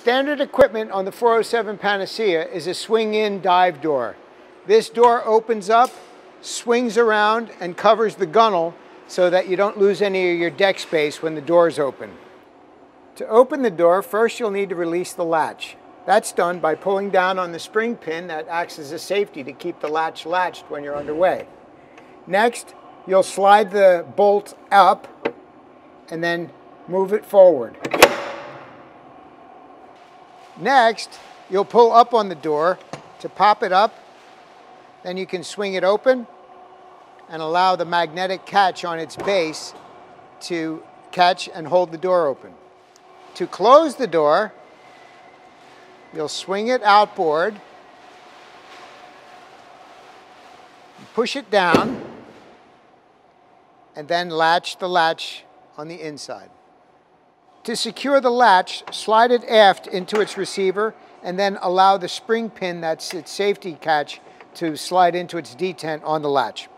Standard equipment on the 407 Panacea is a swing-in dive door. This door opens up, swings around, and covers the gunnel so that you don't lose any of your deck space when the door is open. To open the door, first you'll need to release the latch. That's done by pulling down on the spring pin that acts as a safety to keep the latch latched when you're underway. Next, you'll slide the bolt up and then move it forward. Next, you'll pull up on the door to pop it up. Then you can swing it open and allow the magnetic catch on its base to catch and hold the door open. To close the door, you'll swing it outboard, push it down, and then latch the latch on the inside. To secure the latch, slide it aft into its receiver and then allow the spring pin that's its safety catch to slide into its detent on the latch.